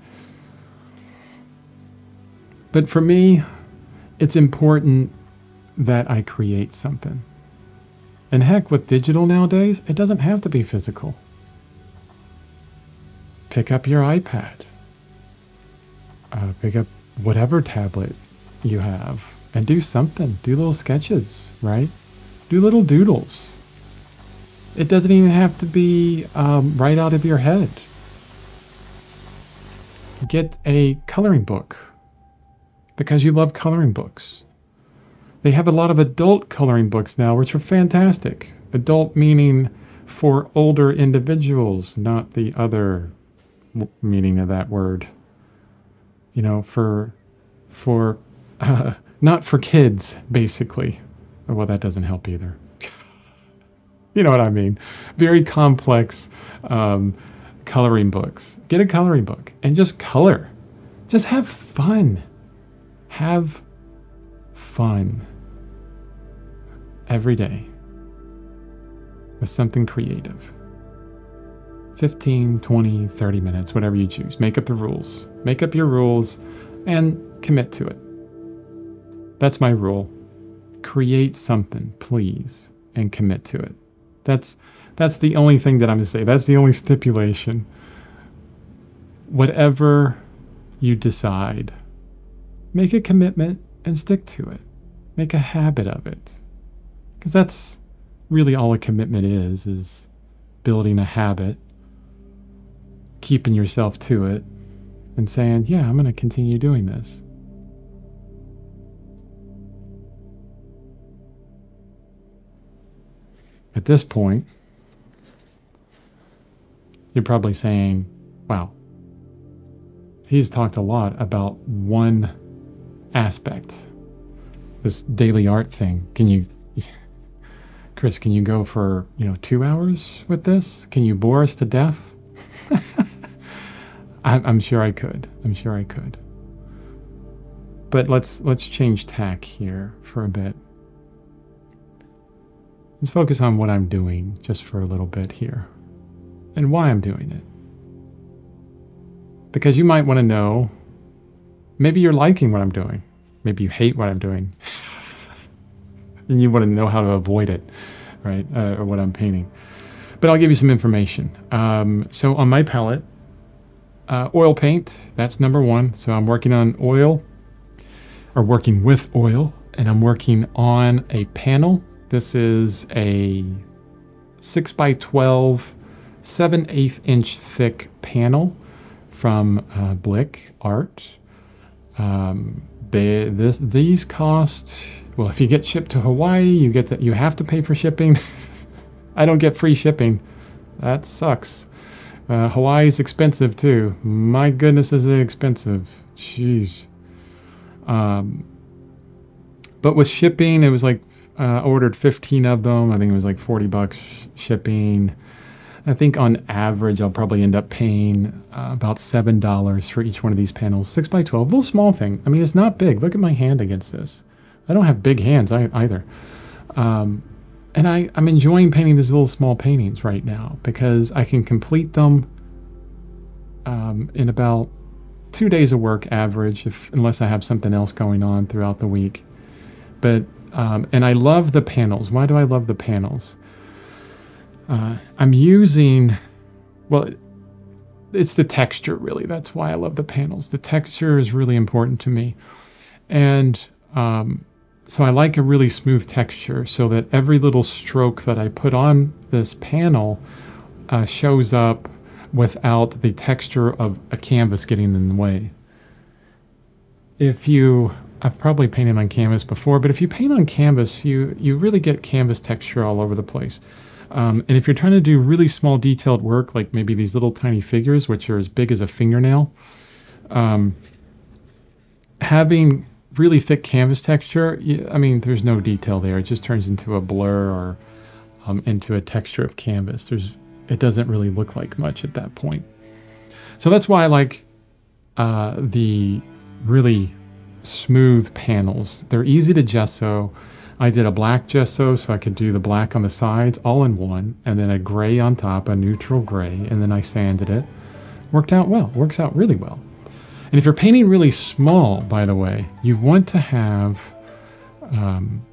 But for me, it's important that I create something. And heck, with digital nowadays, it doesn't have to be physical. Pick up your iPad. Uh, pick up whatever tablet you have and do something. Do little sketches, right? Do little doodles. It doesn't even have to be um, right out of your head. Get a coloring book because you love coloring books. They have a lot of adult coloring books now, which are fantastic. Adult meaning for older individuals, not the other meaning of that word. You know, for for uh, not for kids, basically. Well, that doesn't help either. you know what I mean? Very complex um, coloring books. Get a coloring book and just color. Just have fun. Have fun every day with something creative. 15, 20, 30 minutes, whatever you choose. Make up the rules. Make up your rules and commit to it. That's my rule. Create something, please, and commit to it. That's that's the only thing that I'm going to say. That's the only stipulation. Whatever you decide, make a commitment and stick to it. Make a habit of it. Because that's really all a commitment is, is building a habit, keeping yourself to it, and saying, yeah, I'm going to continue doing this. At this point, you're probably saying, wow, he's talked a lot about one aspect, this daily art thing. Can you, Chris, can you go for, you know, two hours with this? Can you bore us to death? I'm sure I could. I'm sure I could. But let's let's change tack here for a bit. Let's focus on what I'm doing just for a little bit here and why I'm doing it. Because you might want to know maybe you're liking what I'm doing. Maybe you hate what I'm doing. and you want to know how to avoid it, right? Uh, or what I'm painting. But I'll give you some information. Um, so on my palette, uh, oil paint, that's number one. So I'm working on oil, or working with oil, and I'm working on a panel. This is a 6 by 12 7 8 inch thick panel from uh, Blick Art. Um, they, this, these cost, well, if you get shipped to Hawaii, you get that you have to pay for shipping. I don't get free shipping. That sucks. Uh, Hawaii is expensive too. My goodness, is it expensive? Jeez. Um, but with shipping, it was like uh, ordered 15 of them. I think it was like 40 bucks shipping. I think on average, I'll probably end up paying uh, about $7 for each one of these panels. 6 by 12 little small thing. I mean, it's not big. Look at my hand against this. I don't have big hands either. Um, and I, I'm enjoying painting these little small paintings right now because I can complete them um, in about two days of work average, if unless I have something else going on throughout the week. But um, and I love the panels. Why do I love the panels? Uh, I'm using, well, it's the texture really. That's why I love the panels. The texture is really important to me, and um, so I like a really smooth texture so that every little stroke that I put on this panel uh, shows up without the texture of a canvas getting in the way. If you, I've probably painted on canvas before, but if you paint on canvas, you, you really get canvas texture all over the place. Um, and if you're trying to do really small detailed work, like maybe these little tiny figures, which are as big as a fingernail, um, having really thick canvas texture, I mean, there's no detail there. It just turns into a blur or um, into a texture of canvas. There's it doesn't really look like much at that point. So that's why I like uh, the really smooth panels. They're easy to gesso. I did a black gesso so I could do the black on the sides all in one, and then a gray on top, a neutral gray, and then I sanded it. Worked out well, works out really well. And if you're painting really small, by the way, you want to have um,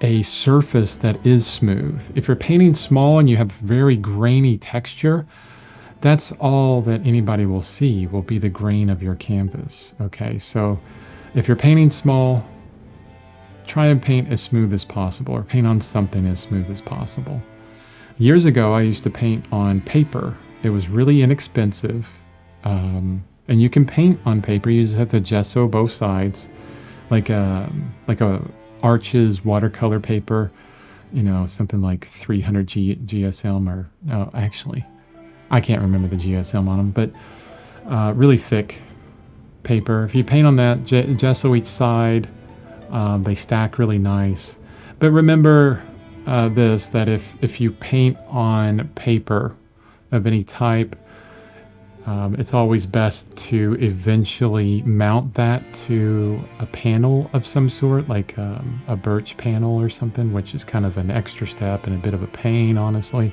a surface that is smooth. If you're painting small and you have very grainy texture, that's all that anybody will see will be the grain of your canvas. Okay, so if you're painting small, try and paint as smooth as possible or paint on something as smooth as possible. Years ago, I used to paint on paper. It was really inexpensive. Um, and you can paint on paper. You just have to gesso both sides like a, like a Arches watercolor paper, you know, something like 300 G GSM or, no, actually, I can't remember the GSM on them, but uh, really thick paper. If you paint on that, gesso each side, um, they stack really nice. But remember uh, this, that if, if you paint on paper of any type, um, it's always best to eventually mount that to a panel of some sort, like um, a birch panel or something, which is kind of an extra step and a bit of a pain, honestly.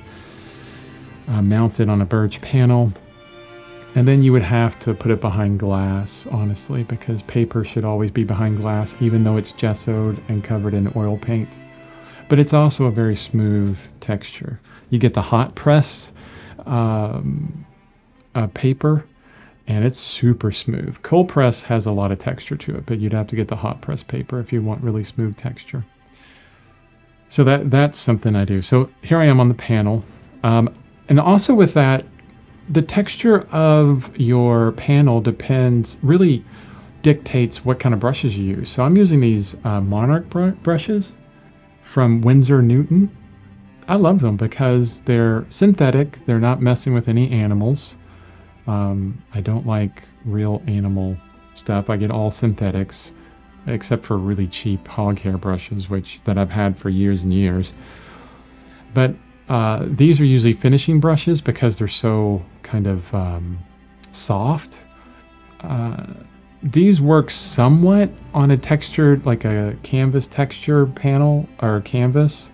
Uh, mount it on a birch panel. And then you would have to put it behind glass, honestly, because paper should always be behind glass, even though it's gessoed and covered in oil paint. But it's also a very smooth texture. You get the hot press um, uh, paper and it's super smooth. Cold press has a lot of texture to it, but you'd have to get the hot press paper if you want really smooth texture. So that that's something I do. So here I am on the panel. Um, and also with that, the texture of your panel depends, really dictates what kind of brushes you use. So I'm using these uh, Monarch br brushes from Winsor Newton. I love them because they're synthetic. They're not messing with any animals. Um, I don't like real animal stuff. I get all synthetics, except for really cheap hog hair brushes, which that I've had for years and years. But uh, these are usually finishing brushes because they're so kind of um, soft. Uh, these work somewhat on a textured, like a canvas texture panel or canvas,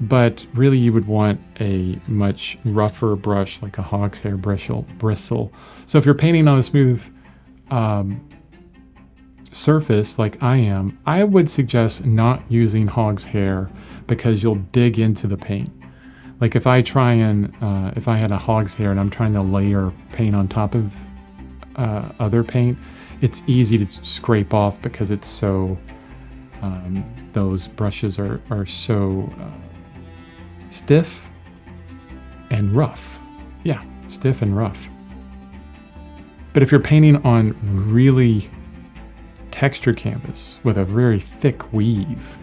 but really you would want a much rougher brush like a hog's hair bristle. bristle. So if you're painting on a smooth um, surface like I am, I would suggest not using hog's hair because you'll dig into the paint. Like if I try and, uh, if I had a hog's hair and I'm trying to layer paint on top of uh, other paint, it's easy to scrape off because it's so, um, those brushes are, are so uh, stiff and rough. Yeah, stiff and rough. But if you're painting on really textured canvas with a very thick weave,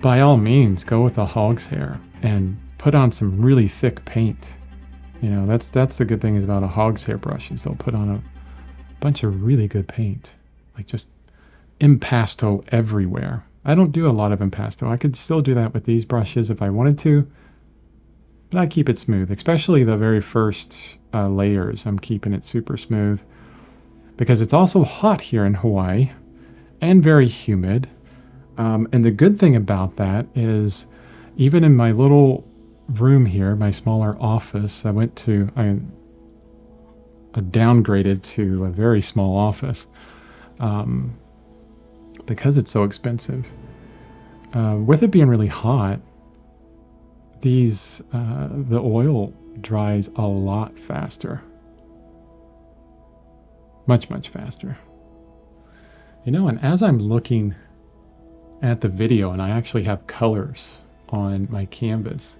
by all means go with a hog's hair and put on some really thick paint. You know, that's that's the good thing is about a hog's hair brush is they'll put on a bunch of really good paint. Like just impasto everywhere. I don't do a lot of impasto. I could still do that with these brushes if I wanted to, but I keep it smooth, especially the very first uh, layers. I'm keeping it super smooth because it's also hot here in Hawaii and very humid. Um, and the good thing about that is even in my little room here, my smaller office, I went to, I, I downgraded to a very small office um, because it's so expensive. Uh, with it being really hot, these, uh, the oil dries a lot faster. Much, much faster. You know, and as I'm looking at the video and I actually have colors on my canvas,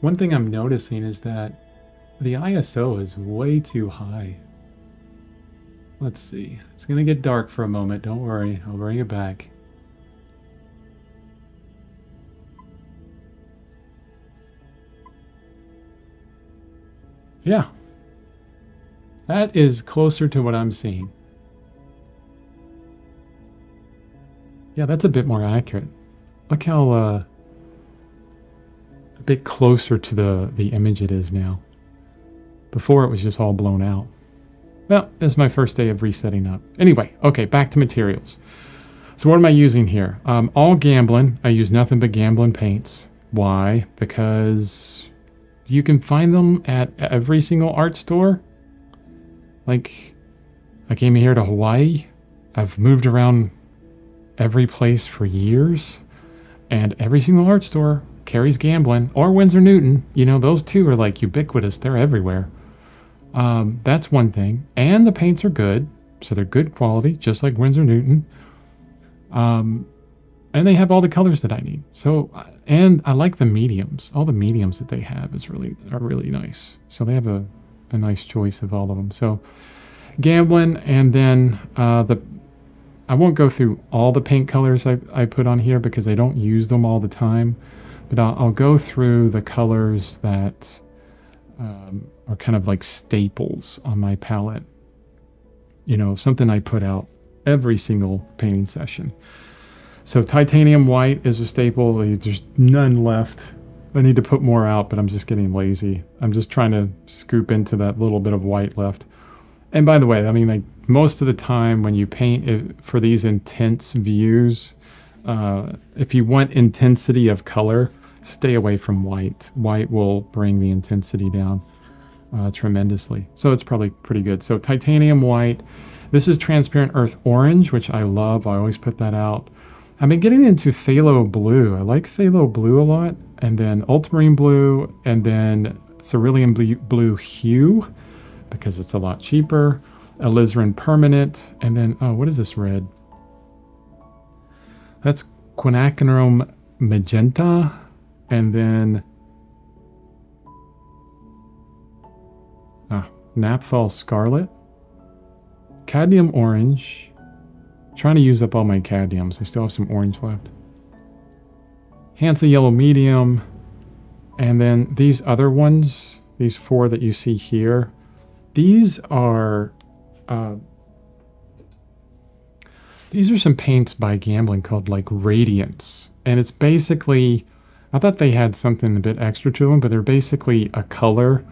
one thing I'm noticing is that the ISO is way too high. Let's see. It's going to get dark for a moment. Don't worry. I'll bring it back. Yeah. That is closer to what I'm seeing. Yeah, that's a bit more accurate. Look how uh, a bit closer to the, the image it is now. Before it was just all blown out. Well, it's my first day of resetting up. Anyway, okay, back to materials. So what am I using here? Um, all Gamblin. I use nothing but Gamblin paints. Why? Because you can find them at every single art store. Like, I came here to Hawaii. I've moved around every place for years. And every single art store carries Gamblin or Winsor Newton. You know, those two are like ubiquitous. They're everywhere. Um, that's one thing. And the paints are good. So they're good quality, just like Winsor Newton. Um, and they have all the colors that I need. So, and I like the mediums. All the mediums that they have is really are really nice. So they have a, a nice choice of all of them. So, Gamblin, and then uh, the I won't go through all the paint colors I, I put on here because I don't use them all the time. But I'll, I'll go through the colors that um, are kind of like staples on my palette. You know, something I put out every single painting session. So titanium white is a staple. There's none left. I need to put more out, but I'm just getting lazy. I'm just trying to scoop into that little bit of white left. And by the way, I mean, like most of the time when you paint it, for these intense views, uh, if you want intensity of color, stay away from white. White will bring the intensity down uh, tremendously. So it's probably pretty good. So titanium white. This is transparent earth orange, which I love. I always put that out. I've been getting into phthalo blue. I like phthalo blue a lot. And then ultramarine blue, and then cerulean blue, hue, because it's a lot cheaper. Alizarin permanent, and then, oh, what is this red? That's quinacridone magenta, and then ah, naphthol scarlet, cadmium orange. I'm trying to use up all my cadmiums. I still have some orange left. Hansa yellow medium, and then these other ones, these four that you see here, these are uh, these are some paints by Gamblin called like Radiance. And it's basically, I thought they had something a bit extra to them, but they're basically a color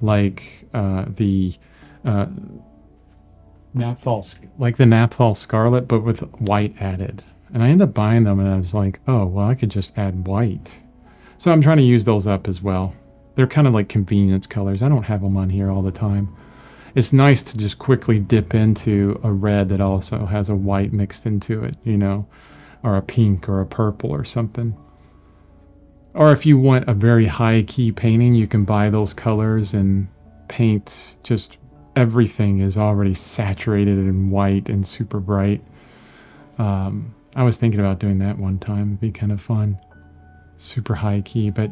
like uh, the uh, Naphthol, like the Naphthol Scarlet, but with white added. And I ended up buying them and I was like, oh, well, I could just add white. So I'm trying to use those up as well. They're kind of like convenience colors. I don't have them on here all the time it's nice to just quickly dip into a red that also has a white mixed into it, you know, or a pink or a purple or something. Or if you want a very high key painting, you can buy those colors and paint just everything is already saturated in white and super bright. Um, I was thinking about doing that one time. It'd be kind of fun. Super high key, but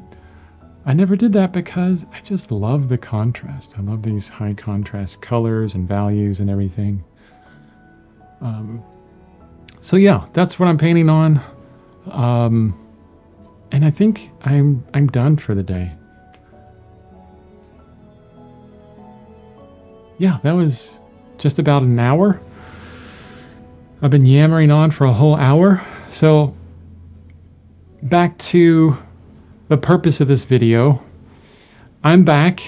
I never did that because I just love the contrast. I love these high contrast colors and values and everything. Um, so yeah, that's what I'm painting on. Um, and I think I'm I'm done for the day. Yeah, that was just about an hour. I've been yammering on for a whole hour. So back to the purpose of this video, I'm back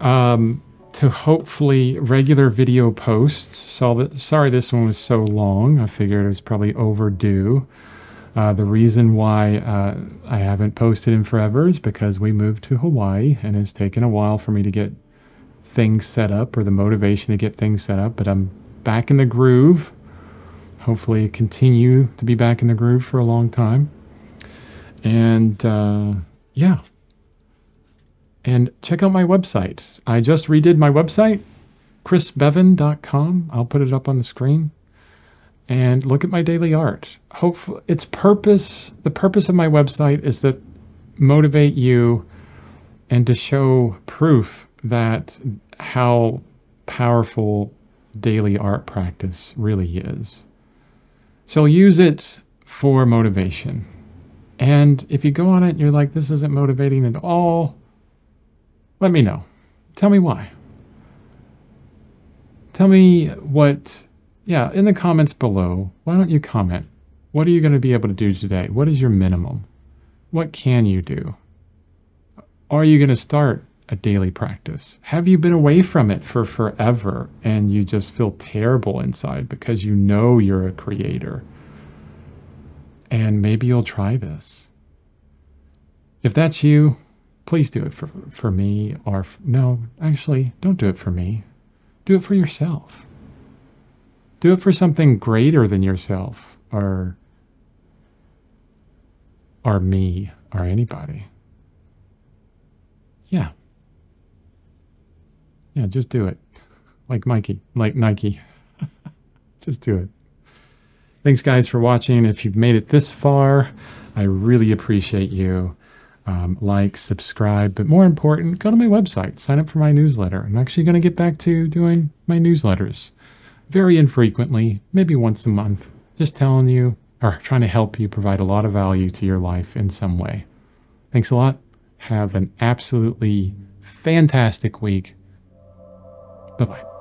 um, to hopefully regular video posts. So sorry this one was so long. I figured it was probably overdue. Uh, the reason why uh, I haven't posted in forever is because we moved to Hawaii and it's taken a while for me to get things set up or the motivation to get things set up. But I'm back in the groove. Hopefully, continue to be back in the groove for a long time. And uh, yeah. And check out my website. I just redid my website, chrisbeaven.com. I'll put it up on the screen and look at my daily art. Hopefully, its purpose, the purpose of my website is to motivate you and to show proof that how powerful daily art practice really is. So use it for motivation. And if you go on it and you're like, this isn't motivating at all, let me know. Tell me why. Tell me what yeah, in the comments below, why don't you comment? What are you going to be able to do today? What is your minimum? What can you do? Are you going to start a daily practice? Have you been away from it for forever and you just feel terrible inside because you know you're a creator? And maybe you'll try this. If that's you, please do it for, for me or no, actually, don't do it for me. Do it for yourself. Do it for something greater than yourself or or me or anybody. Yeah. Yeah, just do it. Like Mikey, like Nike. just do it. Thanks, guys, for watching. If you've made it this far, I really appreciate you. Um, like, subscribe, but more important, go to my website, sign up for my newsletter. I'm actually going to get back to doing my newsletters very infrequently, maybe once a month, just telling you or trying to help you provide a lot of value to your life in some way. Thanks a lot. Have an absolutely fantastic week. Bye bye.